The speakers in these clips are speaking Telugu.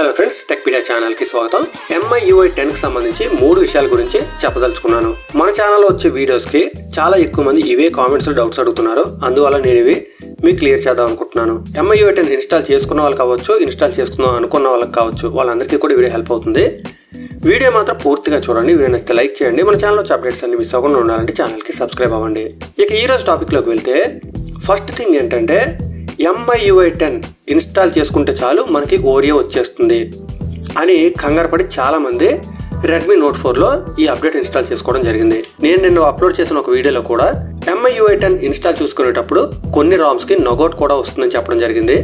హలో ఫ్రెండ్స్ టెక్పీడియా ఛానల్కి స్వాగతం. ఎంఐ యూఐ టెన్కి సంబంధించి మూడు విషయాల గురించి చెప్పదలుచుకున్నాను. మన ఛానల్లో వచ్చే వీడియోస్కి చాలా ఎక్కువ మంది ఇవే కామెంట్స్ డౌట్స్ అడుగుతున్నారు. అందువల్ల నేను ఇవి మీకు క్లియర్ చేద్దాం అనుకుంటున్నాను. ఎంఐ యూఐ టెన్ ఇన్స్టాల్ చేసుకున్న వాళ్ళు కావచ్చు ఇన్స్టాల్ చేసుకుందాం అనుకున్న వాళ్ళకి కావచ్చు వాళ్ళందరికీ కూడా వీడియో హెల్ప్ అవుతుంది. వీడియో మాత్రం పూర్తిగా చూడండి వీడియో నచ్చితే లైక్ చేయండి. మన ఛానల్ వచ్చే అప్డేట్స్ అన్ని మిస్ అవ్వకుండా ఉండాలంటే ఛానల్కి సబ్స్క్రైబ్ అవ్వండి. ఇక ఈ రోజు టాపిక్లోకి వెళ్తే ఫస్ట్ థింగ్ ఏంటంటే ఎంఐయుఐ టెన్ ఇన్స్టాల్ చేసుకుంటే చాలు మనకి ఓరియో వచ్చేస్తుంది. అని కంగారు పడి చాలామంది రెడ్మీ నోట్ ఫోర్లో ఈ అప్డేట్ ఇన్స్టాల్ చేసుకోవడం జరిగింది. నేను నిన్న అప్లోడ్ చేసిన ఒక వీడియోలో కూడా ఎంఐయుఐ టెన్ ఇన్స్టాల్ చూసుకునేటప్పుడు కొన్ని రామ్స్కి నొగౌట్ కూడా వస్తుందని చెప్పడం జరిగింది.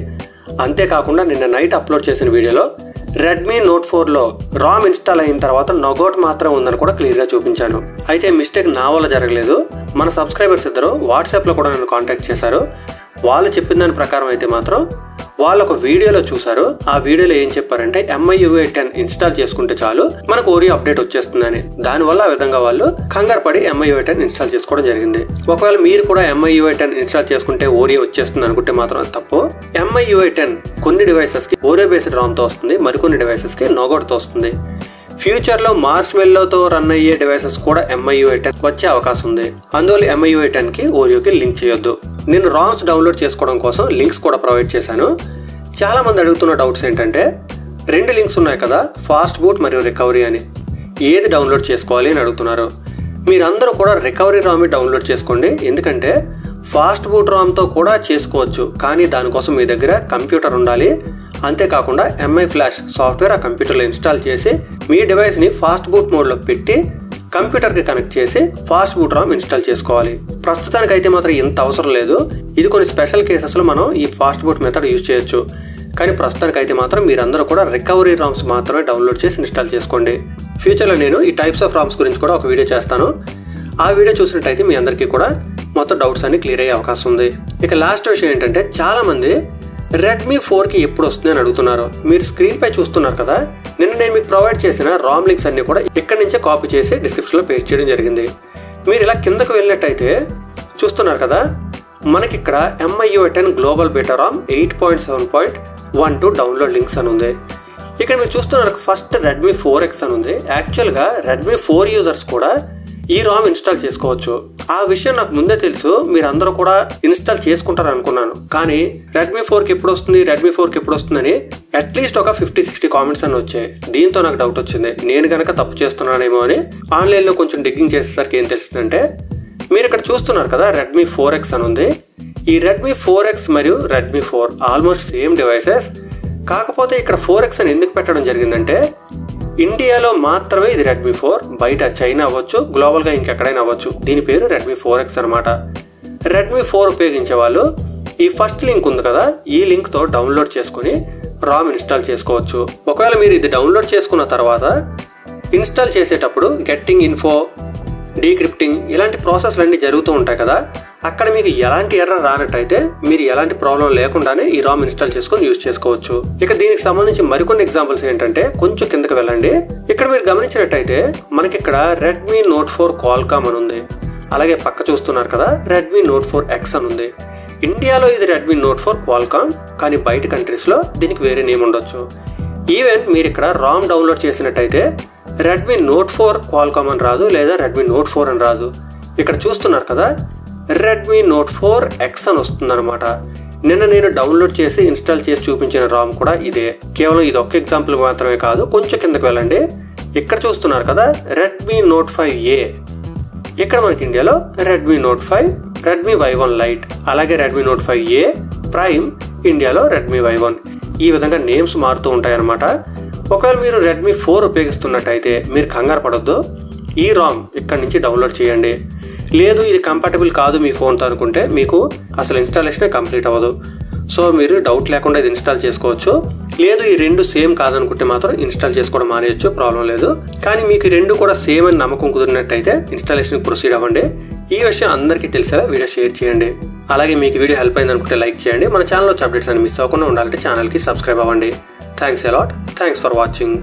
అంతేకాకుండా నిన్న నైట్ అప్లోడ్ చేసిన వీడియోలో రెడ్మీ నోట్ ఫోర్లో రామ్ ఇన్స్టాల్ అయిన తర్వాత నొగౌట్ మాత్రం ఉందని కూడా క్లియర్గా చూపించాను. అయితే మిస్టేక్ నా వల్ల జరగలేదు. మన సబ్స్క్రైబర్స్ ఇద్దరు వాట్సాప్లో కూడా నన్ను కాంటాక్ట్ చేశారు. వాళ్ళు చెప్పిన దాని ప్రకారం అయితే మాత్రం వాళ్ళు ఒక వీడియోలో చూసారు ఆ వీడియోలో ఏం చెప్పారంటే ఎంఐయుఏ టెన్ ఇన్స్టాల్ చేసుకుంటే చాలు మనకు ఓరియో అప్డేట్ వచ్చేస్తుందని. దానివల్ల ఆ విధంగా వాళ్ళు కంగారు పడి ఎంఐయుఏ టెన్ ఇన్స్టాల్ చేసుకోవడం జరిగింది. ఒకవేళ మీరు కూడా ఎంఐయుఐ టెన్ ఇన్స్టాల్ చేసుకుంటే ఓరియో వచ్చేస్తుంది అనుకుంటే మాత్రం తప్పు. ఎంఐయుఐ టెన్ కొన్ని డివైసెస్కి ఓరియో బేస్డ్ రామ్తో వస్తుంది మరికొన్ని డివైసెస్కి నోగోట్తో వస్తుంది. ఫ్యూచర్లో మార్చ్ మెల్లోతో రన్ అయ్యే డివైసెస్ కూడా ఎంఐయుఐ టెన్ వచ్చే అవకాశం ఉంది. అందువల్ల ఎంఐయుఐ టెన్కి ఓరియోకి లింక్ చేయొద్దు. నేను రామ్స్ డౌన్లోడ్ చేసుకోవడం కోసం లింక్స్ కూడా ప్రొవైడ్ చేశాను. చాలా మంది అడుగుతున్న డౌట్స్ ఏంటంటే రెండు లింక్స్ ఉన్నాయి కదా ఫాస్ట్ బూట్ మరియు రికవరీ అని. ఏది డౌన్లోడ్ చేసుకోవాలి అని అడుగుతున్నారు. మీరందరూ కూడా రికవరీ రామ్ డౌన్లోడ్ చేసుకోండి. ఎందుకంటే ఫాస్ట్ బూట్ రామ్తో కూడా చేసుకోవచ్చు. కానీ దానికోసం మీ దగ్గర కంప్యూటర్ ఉండాలి. అంతేకాకుండా ఎంఐ ఫ్లాష్ సాఫ్ట్వేర్ ఆ కంప్యూటర్లో ఇన్స్టాల్ చేసి మీ డివైస్ని ఫాస్ట్ బూట్ మోడ్లో పెట్టి కంప్యూటర్కి కనెక్ట్ చేసి ఫాస్ట్ బూట్ రామ్ ఇన్స్టాల్ చేసుకోవాలి. ప్రస్తుతానికి అయితే మాత్రం ఇంత అవసరం లేదు. ఇది కొన్ని స్పెషల్ కేసెస్లో మనం ఈ ఫాస్ట్ బూట్ మెథడ్ యూజ్ చేయొచ్చు. కానీ ప్రస్తుతానికి అయితే మాత్రం మీరందరూ కూడా రికవరీ రామ్స్ మాత్రమే డౌన్లోడ్ చేసి ఇన్స్టాల్ చేసుకోండి. ఫ్యూచర్లో నేను ఈ టైప్స్ ఆఫ్ రామ్స్ గురించి కూడా ఒక వీడియో చేస్తాను. ఆ వీడియో చూసినట్టయితే మీ అందరికీ కూడా మొత్తం డౌట్స్ అన్ని క్లియర్ అయ్యే అవకాశం ఉంది. ఇక లాస్ట్ విషయం ఏంటంటే చాలామంది రెడ్మీ ఫోర్కి ఎప్పుడు వస్తుంది అని అడుగుతున్నారు. మీరు స్క్రీన్పై చూస్తున్నారు కదా నిన్న నేను మీకు ప్రొవైడ్ చేసిన రామ్ లింక్స్ అన్ని కూడా ఇక్కడి నుంచే కాపీ చేసి డిస్క్రిప్షన్లో పేస్ట్ చేయడం జరిగింది. మీరు ఇలా కిందకు వెళ్ళినట్టయితే చూస్తున్నారు కదా మనకి ఇక్కడ MIUI ten global beta ROM eight point seven point one two download links అని ఉంది. ఇక్కడ మీరు చూస్తున్నారు ఫస్ట్ రెడ్మీ ఫోర్ ఎక్స్ అని ఉంది. యాక్చువల్గా రెడ్మీ ఫోర్ యూజర్స్ కూడా ఈ రామ్ ఇన్స్టాల్ చేసుకోవచ్చు. ఆ విషయం నాకు ముందే తెలుసు. మీరు అందరూ కూడా ఇన్స్టాల్ చేసుకుంటారు అనుకున్నాను. కానీ రెడ్మీ ఫోర్కి ఎప్పుడు వస్తుంది? రెడ్మీ ఫోర్కి ఎప్పుడు వస్తుందని అట్లీస్ట్ ఒక ఫిఫ్టీ సిక్స్టీ కామెంట్స్ అని వచ్చాయి. దీంతో నాకు డౌట్ వచ్చింది. నేను కనుక తప్పు చేస్తున్నానేమో అని ఆన్లైన్లో కొంచెం డిగ్గింగ్ చేసేసరికి ఏం తెలిసిందంటే మీరు ఇక్కడ చూస్తున్నారు కదా రెడ్మీ ఫోర్ ఎక్స్ అని ఉంది. ఈ రెడ్మీ ఫోర్ ఎక్స్ మరియు Redmi four almost same devices కాకపోతే ఇక్కడ ఫోర్ ఎక్స్ అని ఎందుకు పెట్టడం జరిగిందంటే ఇండియాలో మాత్రమే ఇది రెడ్మీ ఫోర్ బయట చైనా అవ్వచ్చు గ్లోబల్గా ఇంకెక్కడైనా అవ్వచ్చు. దీని పేరు రెడ్మీ ఫోర్ ఎక్స్ అనమాట రెడ్మీ ఫోర్ ఉపయోగించే వాళ్ళు ఈ ఫస్ట్ లింక్ ఉంది కదా ఈ లింక్తో డౌన్లోడ్ చేసుకుని రామ్ ఇన్స్టాల్ చేసుకోవచ్చు. ఒకవేళ మీరు ఇది డౌన్లోడ్ చేసుకున్న తర్వాత ఇన్స్టాల్ చేసేటప్పుడు గెట్టింగ్ ఇన్ఫో డీక్రిప్టింగ్ ఇలాంటి ప్రాసెస్లు అన్నీ జరుగుతూ ఉంటాయి కదా అక్కడ మీకు ఎలాంటి ఎర్ర రానట్టయితే మీరు ఎలాంటి ప్రాబ్లం లేకుండానే ఈ రామ్ ఇన్స్టాల్ చేసుకొని యూజ్ చేసుకోవచ్చు. ఇక దీనికి సంబంధించి మరికొన్ని ఎగ్జాంపుల్స్ ఏంటంటే కొంచెం కిందకి వెళ్ళండి. ఇక్కడ మీరు గమనించినట్టయితే మనకి ఇక్కడ రెడ్మీ నోట్ ఫోర్ కాల్కామ్ అని ఉంది. అలాగే పక్క చూస్తున్నారు కదా రెడ్మీ నోట్ ఫోర్ ఎక్స్ అని ఉంది. ఇండియాలో ఇది రెడ్మీ నోట్ ఫోర్ క్వాల్కామ్ కానీ బయట కంట్రీస్లో దీనికి వేరే నేమ్ ఉండొచ్చు. ఈవెన్ మీరు ఇక్కడ రామ్ డౌన్లోడ్ చేసినట్టయితే రెడ్మీ నోట్ ఫోర్ క్వాల్కామ్ అని రాదు లేదా రెడ్మీ నోట్ ఫోర్ అని రాదు. ఇక్కడ చూస్తున్నారు కదా రెడ్మీ నోట్ ఫోర్ ఎక్స్ అని వస్తుందన్నమాట. నిన్న నేను డౌన్లోడ్ చేసి ఇన్స్టాల్ చేసి చూపించిన రామ్ కూడా ఇదే. కేవలం ఇది ఒక్క ఎగ్జాంపుల్ మాత్రమే కాదు కొంచెం కిందకి వెళ్ళండి. ఇక్కడ చూస్తున్నారు కదా రెడ్మీ నోట్ ఫైవ్ ఏ ఇక్కడ మనకి ఇండియాలో Redmi Note five Redmi Y one lite అలాగే Redmi Note five A prime ఇండియాలో రెడ్మీ వై వన్ ఈ విధంగా నేమ్స్ మారుతూ ఉంటాయన్నమాట. ఒకవేళ మీరు రెడ్మీ ఫోర్ ఉపయోగిస్తున్నట్టయితే మీరు కంగారు పడొద్దు. ఈ రామ్ ఇక్కడ నుంచి డౌన్లోడ్ చేయండి. లేదు ఇది కంపాటబుల్ కాదు మీ ఫోన్తో అనుకుంటే మీకు అసలు ఇన్స్టాలేషనే కంప్లీట్ అవ్వదు. సో మీరు డౌట్ లేకుండా ఇది ఇన్స్టాల్ చేసుకోవచ్చు. లేదు ఈ రెండు సేమ్ కాదనుకుంటే మాత్రం ఇన్స్టాల్ చేసుకోవడం మానేయచ్చు ప్రాబ్లం లేదు. కానీ మీకు రెండు కూడా సేమ్ అని నమ్మకం కుదిరినట్టయితే ఇన్స్టాలేషన్ ప్రొసీడ్ అవ్వండి. ఈ విషయం అందరికీ తెలిసేలా వీడియో షేర్ చేయండి. అలాగే మీకు వీడియో హెల్ప్ అయింది అనుకుంటే లైక్ చేయండి. మన ఛానల్ వచ్చే అప్డేట్స్ అని మిస్ అవ్వకుండా ఉండాలంటే ఛానల్కి సబ్స్క్రైబ్ అవ్వండి. Thanks a lot thanks for watching